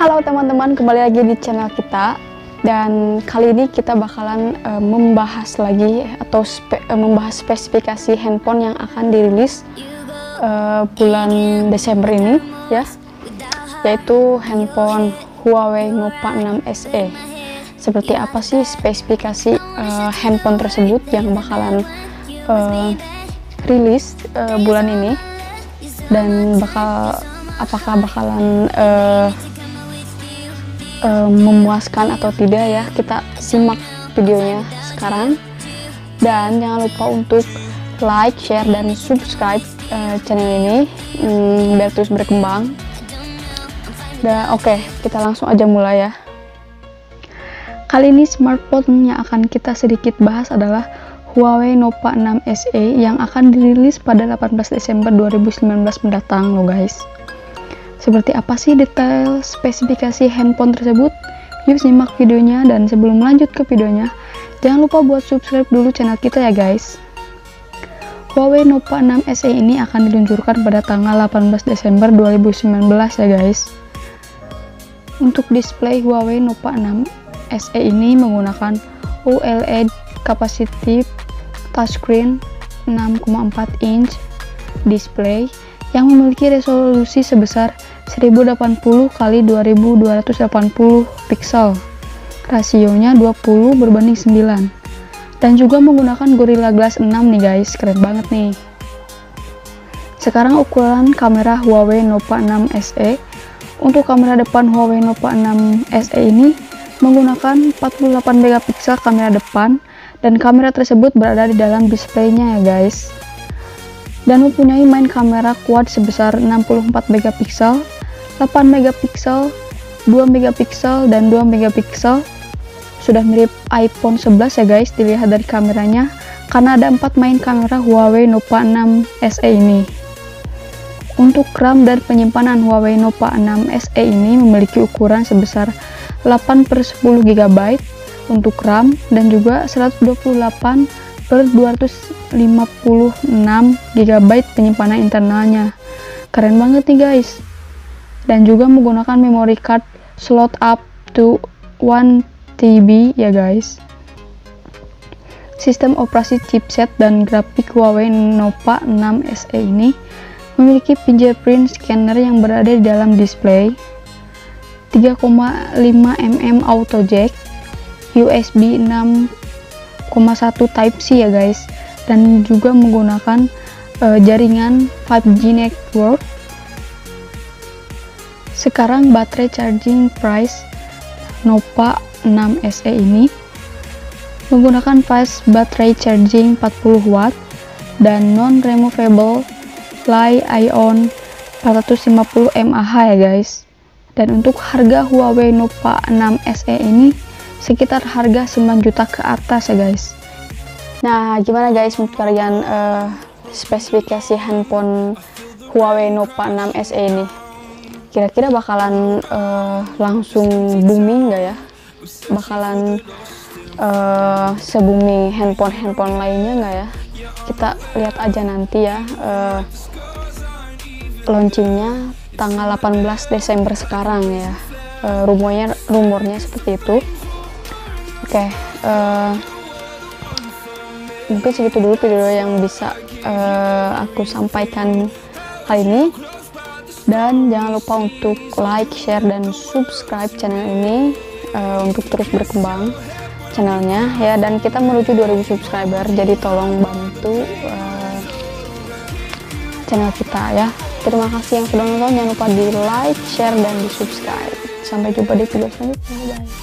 teman-teman, kembali lagi di channel kita. Dan kali ini kita bakalan uh, membahas lagi atau spe uh, membahas spesifikasi handphone yang akan dirilis uh, bulan Desember ini ya. Yaitu handphone Huawei Nova 6 SE seperti apa sih spesifikasi uh, handphone tersebut yang bakalan uh, rilis uh, bulan ini? Dan bakal apakah bakalan uh, uh, memuaskan atau tidak ya kita simak videonya sekarang. Dan jangan lupa untuk like, share, dan subscribe uh, channel ini um, biar terus berkembang. Dan oke okay, kita langsung aja mulai ya. Kali ini smartphone yang akan kita sedikit bahas adalah Huawei Nova 6 SE yang akan dirilis pada 18 Desember 2019 mendatang loh guys seperti apa sih detail spesifikasi handphone tersebut? Yuk simak videonya dan sebelum lanjut ke videonya, jangan lupa buat subscribe dulu channel kita ya guys. Huawei Nova 6 SE ini akan diluncurkan pada tanggal 18 Desember 2019 ya guys. Untuk display Huawei Nova 6 SE ini menggunakan OLED capacitive touchscreen 6,4 inch display yang memiliki resolusi sebesar 1080 kali 2280 pixel. Rasionya 20 berbanding 9. Dan juga menggunakan Gorilla Glass 6 nih guys, keren banget nih. Sekarang ukuran kamera Huawei Nova 6 SE. Untuk kamera depan Huawei Nova 6 SE ini menggunakan 48 megapiksel kamera depan dan kamera tersebut berada di dalam displaynya ya guys dan mempunyai main kamera quad sebesar 64 megapiksel 8 megapiksel 2 megapiksel dan 2 megapiksel. Sudah mirip iPhone 11 ya guys dilihat dari kameranya karena ada 4 main kamera Huawei Nova 6 SE ini. Untuk RAM dan penyimpanan Huawei Nova 6 SE ini memiliki ukuran sebesar 8 per 10 GB untuk RAM dan juga 128 per 256 GB penyimpanan internalnya. Keren banget nih guys. Dan juga menggunakan memory card slot up to 1 TB ya guys. Sistem operasi chipset dan grafik Huawei Nova 6 SE ini memiliki fingerprint scanner yang berada di dalam display 3,5 mm auto jack USB 6,1 type C ya guys. Dan juga menggunakan uh, jaringan 5G network. Sekarang baterai charging price Nova 6 SE ini menggunakan fast baterai charging 40 watt dan non removable Li ion 450 mAh ya guys. Dan untuk harga Huawei Nova 6 SE ini sekitar harga 9 juta ke atas ya guys. Nah gimana guys menurut kalian uh, spesifikasi handphone Huawei Nova 6 SE ini? Kira-kira bakalan uh, langsung booming nggak ya? Bakalan uh, se-booming handphone-handphone lainnya nggak ya? Kita lihat aja nanti ya uh, launchingnya tanggal 18 Desember sekarang ya. Uh, rumornya rumornya seperti itu okay, uh, mungkin segitu dulu video yang bisa uh, aku sampaikan kali ini. Dan jangan lupa untuk like, share, dan subscribe channel ini uh, untuk terus berkembang channelnya ya. Dan kita menuju 2000 subscriber jadi tolong bantu uh, channel kita ya. Terima kasih yang sudah nonton. Jangan lupa di like, share, dan di subscribe. Sampai jumpa di video selanjutnya. Bye